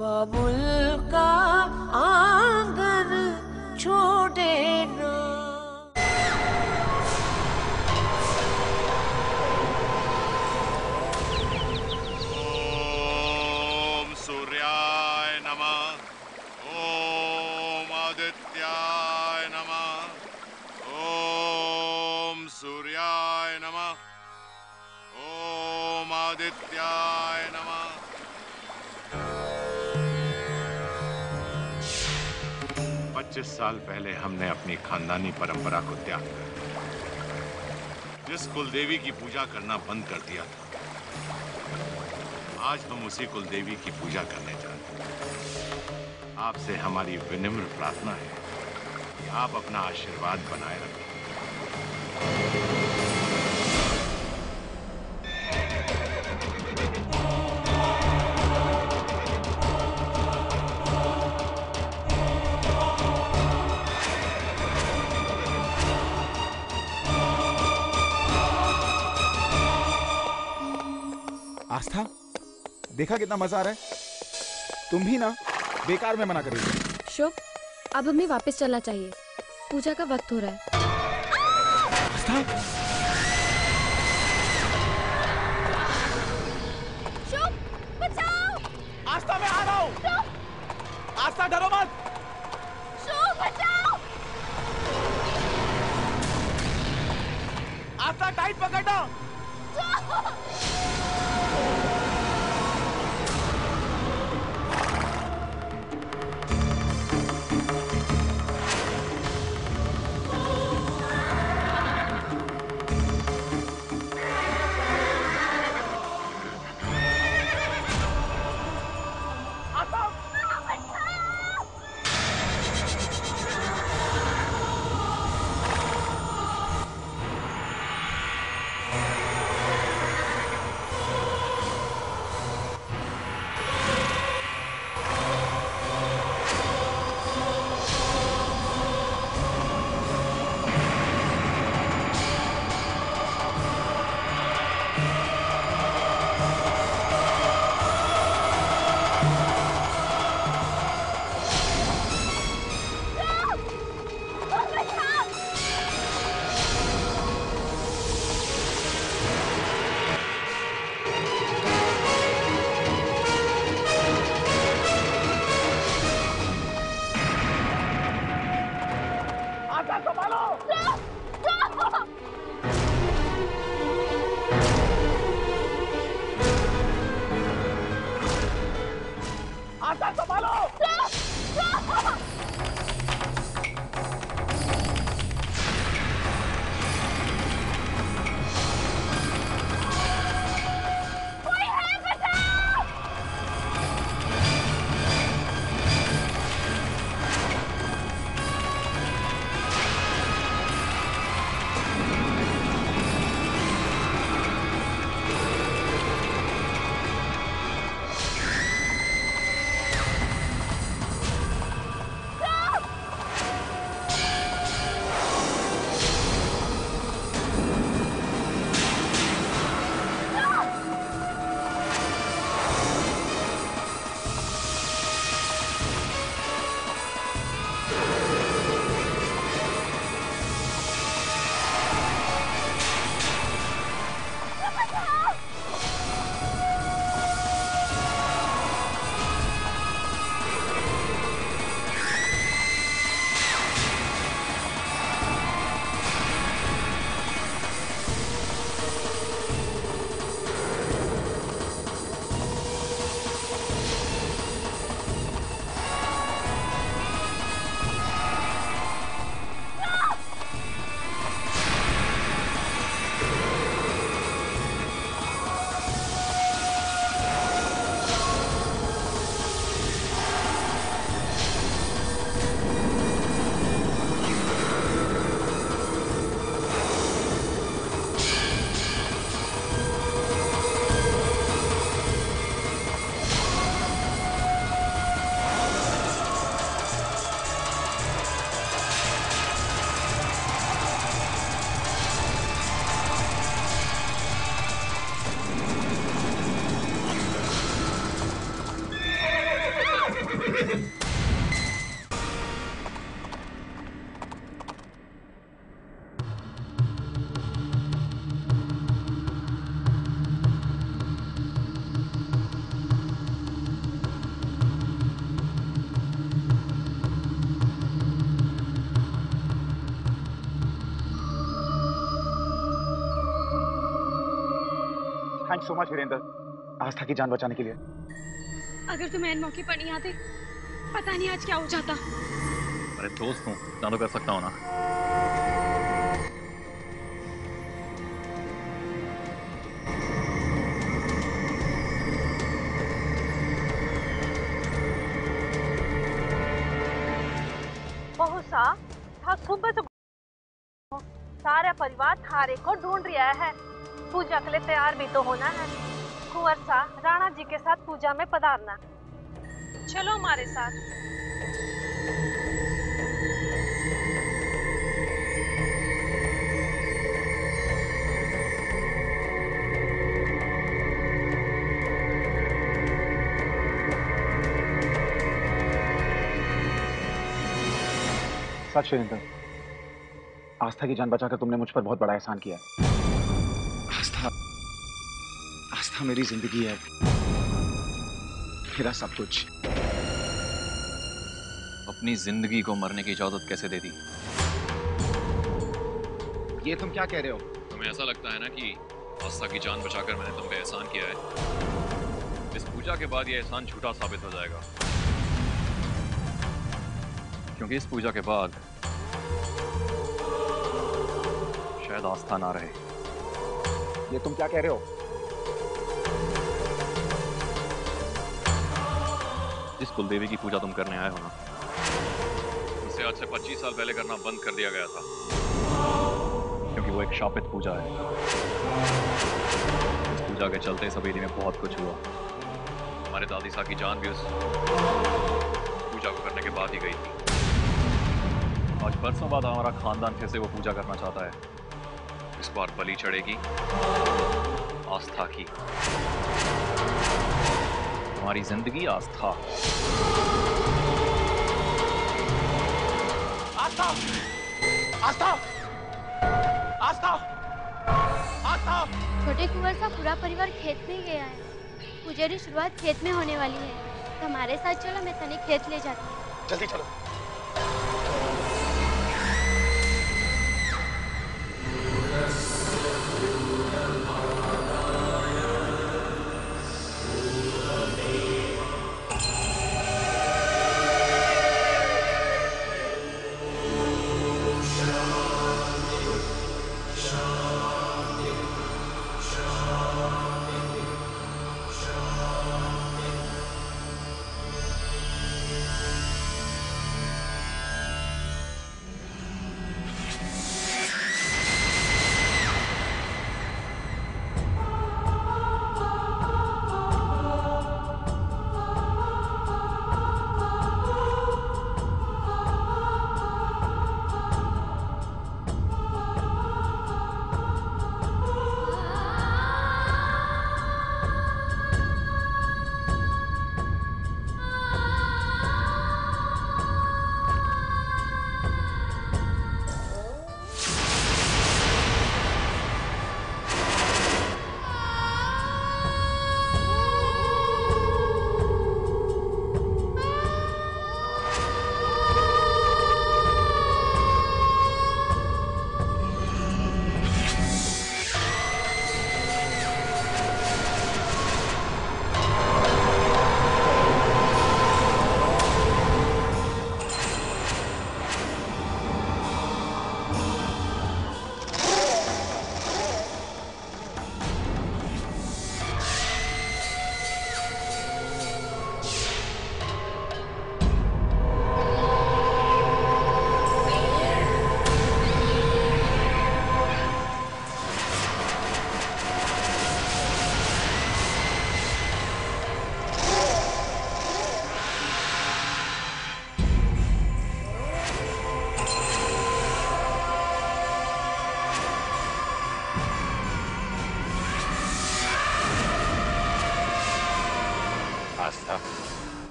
बाबुल का 25 साल पहले हमने अपनी खानदानी परंपरा को त्याग कर दिया। जिस कुलदेवी की पूजा करना बंद कर दिया था, आज हम उसी कुलदेवी की पूजा करने जा रहे हैं। आपसे हमारी विनम्र प्रार्थना है कि आप अपना आशीर्वाद बनाए रखें। आस्था? देखा कितना मज़ा आ रहा है? तुम भी ना? बेकार में मना करोगे शुभ अब हमें वापस चलना चाहिए। पूजा का वक्त हो रहा है। Aastha? Thank so much Virendra Aastha की जान बचाने के लिए। अगर तुम एन मौके पर नहीं आते पता नहीं आज क्या हो जाता। अरे दोस्त हूँ इतना तो कर सकता हूँ ना। था सुबह से सारा परिवार थारे को ढूंढ रहा है। पूजा के लिए तैयार भी तो होना है। कुंवर सा, राणा जी के साथ पूजा में पधारना। चलो हमारे साथ। सच आस्था की जान बचाकर तुमने मुझ पर बहुत बड़ा एहसान किया आस्था आस्था मेरी ज़िंदगी है। मेरा सब कुछ। अपनी ज़िंदगी को मरने की इजाज़त कैसे दे दी? ये तुम क्या कह रहे हो? तुम्हें ऐसा लगता है ना कि आस्था की जान बचाकर मैंने तुम पे एहसान किया है। इस पूजा के बाद ये एहसान झूठा साबित हो जाएगा। क्योंकि इस पूजा के बाद शायद आस्था ना रहे। ये तुम क्या कह रहे हो? जिस कुलदेवी की पूजा तुम करने आए हो ना? उसे आज से 25 साल पहले करना बंद कर दिया गया था। क्योंकि वो एक शापित पूजा है। इस पूजा के चलते इस हवेली में बहुत कुछ हुआ। हमारे दादी साहब की जान भी उस पूजा को करने के बाद ही गई थी। आज बरसों बाद हमारा खानदान फिर से वो पूजा करना चाहता है। इस बार बलि चढ़ेगी आस्था की। हमारी ज़िंदगी आस्था। आस्था! आस्था! आस्था! आस्था! छोटे कुंवर का पूरा परिवार खेत में गया है। पूजा की शुरुआत खेत में होने वाली है। हमारे साथ चलो मैं तनिक खेत ले जाती हूँ। जल्दी चलो।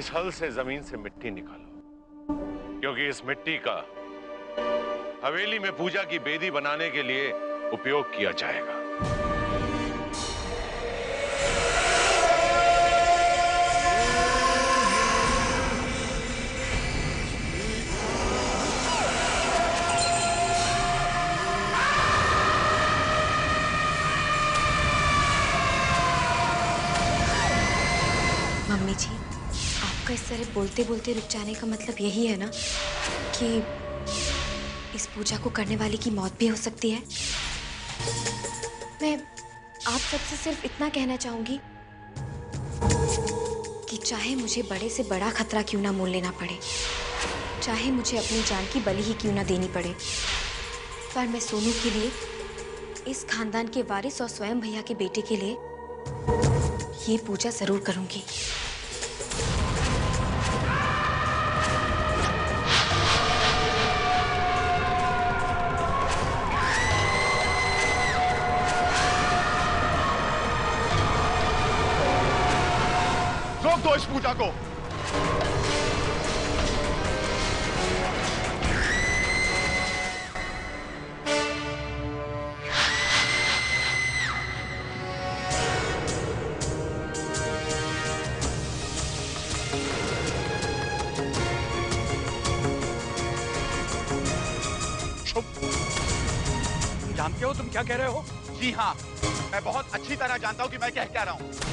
इस हल से ज़मीन से मिट्टी निकालो। क्योंकि इस मिट्टी का हवेली में पूजा की बेदी बनाने के लिए उपयोग किया जाएगा। तरह बोलते बोलते रुक जाने का मतलब यही है ना कि इस पूजा को करने वाले की मौत भी हो सकती है। मैं आप सबसे सिर्फ़ इतना कहना चाहूँगी कि चाहे मुझे बड़े से बड़ा खतरा क्यों ना मोल लेना पड़े, चाहे मुझे अपनी जान की बलि ही क्यों ना देनी पड़े, पर मैं सोनू के लिए, इस खानदान के वारिस और स्वयं भैया के बेटे के लिए ये पूजा ज़रूर करूँगी। पूजा को जानते हो तुम क्या कह रहे हो? जी हाँ। मैं बहुत अच्छी तरह जानता हूँ कि मैं क्या कह रहा हूँ।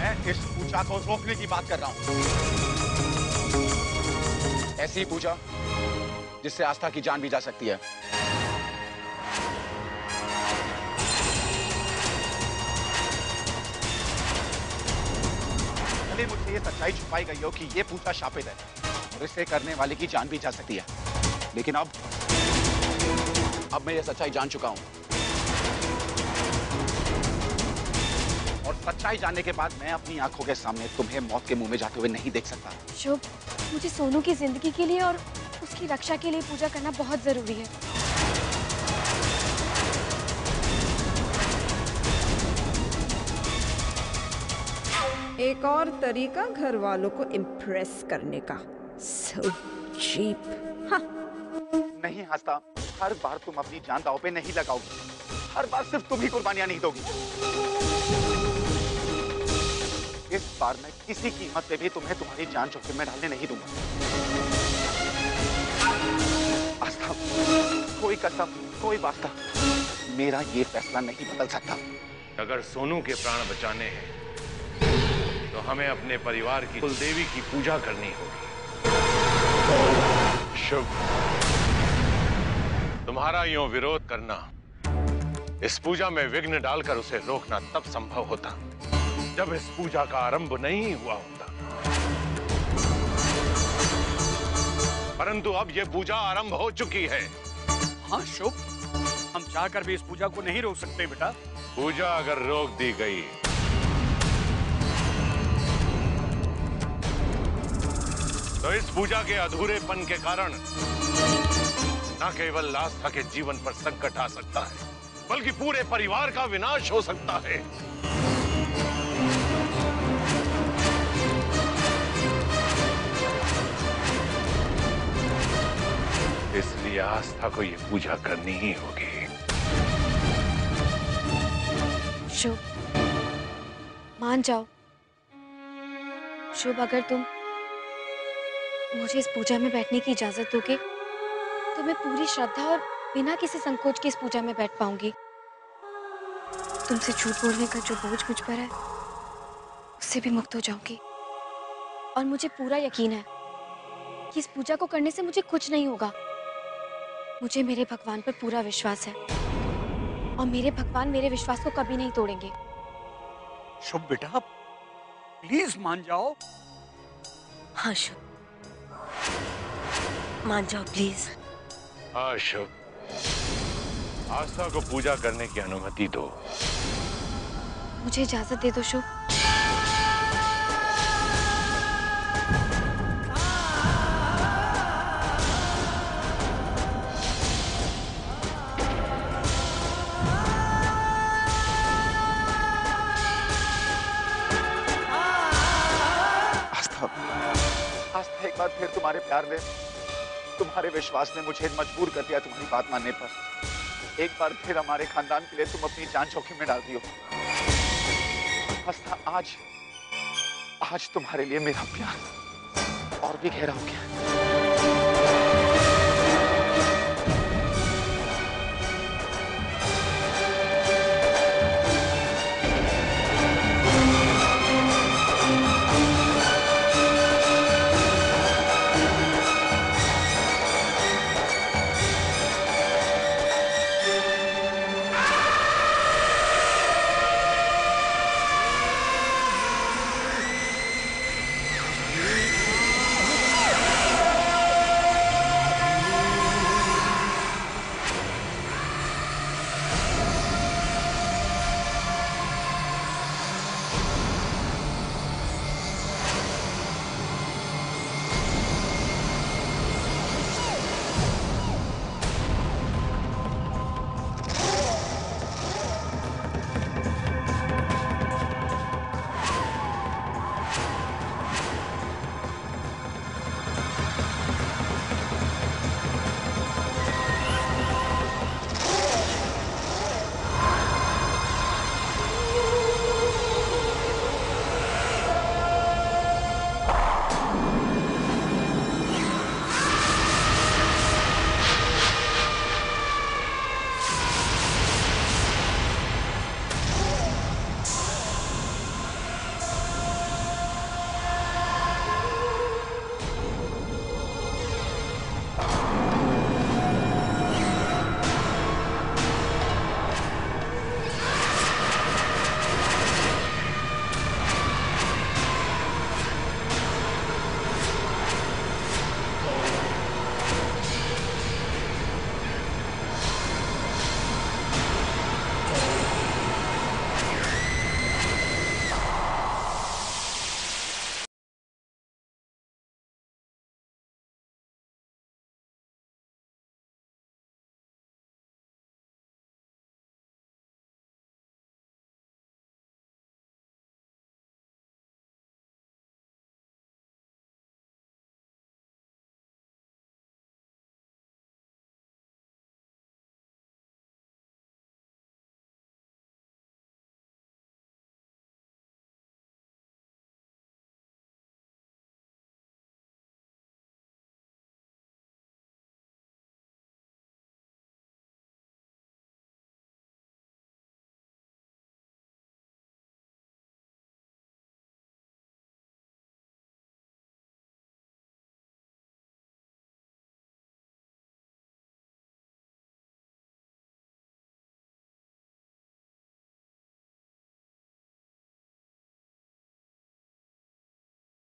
मैं इस पूजा को रोकने की बात कर रहा हूँ। ऐसी पूजा जिससे आस्था की जान भी जा सकती है। भले मुझसे ये सच्चाई छुपाई गई हो कि ये पूजा शापित है, और इसे करने वाले की जान भी जा सकती है। लेकिन अब अब मैं ये सच्चाई जान चुका हूँ। और सच्चाई जानने के बाद मैं अपनी आँखों के सामने तुम्हें मौत के मुँह में जाते हुए नहीं देख सकता। शुभ मुझे सोनू की ज़िंदगी के लिए और उसकी रक्षा के लिए पूजा करना बहुत ज़रूरी है। एक और तरीका घर वालों को इम्प्रेस करने का सो चीप नहीं हंसता हर बार तुम अपनी जान दाव पे नहीं लगाओगी। हर बार सिर्फ़ तुम ही कुर्बानियाँ नहीं दोगी। इस बार मैं किसी कीमत पे भी तुम्हें तुम्हारी जान जोखिम में डालने नहीं दूँगा। आस्था, कोई कसम, कोई वास्ता। मेरा ये फैसला नहीं बदल सकता। अगर सोनू के प्राण बचाने हैं तो हमें अपने परिवार की कुलदेवी की पूजा करनी होगी। शुभ। तुम्हारा यूँ विरोध करना, इस पूजा में विघ्न डालकर उसे रोकना तब संभव होता। जब इस पूजा का आरंभ नहीं हुआ होता। परंतु अब यह पूजा आरंभ हो चुकी है। हाँ शुभ। हम चाहकर भी इस पूजा को नहीं रोक सकते बेटा। पूजा अगर रोक दी गई। तो इस पूजा के अधूरेपन के कारण न केवल आस्था के जीवन पर संकट आ सकता है बल्कि पूरे परिवार का विनाश हो सकता है। आस्था को ये पूजा करनी ही होगी। शुभ। मान जाओ। शुभ अगर तुम मुझे इस पूजा में बैठने की इजाज़त दोगे तो मैं पूरी श्रद्धा और बिना किसी संकोच के इस पूजा में बैठ पाऊँगी। तुमसे झूठ बोलने का जो बोझ मुझ पर है, उससे भी मुक्त हो जाऊँगी। और मुझे पूरा यकीन है कि इस पूजा को करने से मुझे कुछ नहीं होगा। मुझे मेरे भगवान पर पूरा विश्वास है। और मेरे भगवान मेरे विश्वास को कभी नहीं तोड़ेंगे। शुभ बेटा प्लीज़ मान जाओ। हाँ शुभ। मान जाओ प्लीज़ हाँ शुभ। आस्था को पूजा करने की अनुमति दो। मुझे इजाज़त दे दो शुभ। तुम्हारे प्यार ने तुम्हारे विश्वास ने मुझे मजबूर कर दिया तुम्हारी बात मानने पर। एक बार फिर हमारे खानदान के लिए तुम अपनी जान जोखिम में डाल दियो। आज आज तुम्हारे लिए मेरा प्यार और भी गहरा हो गया।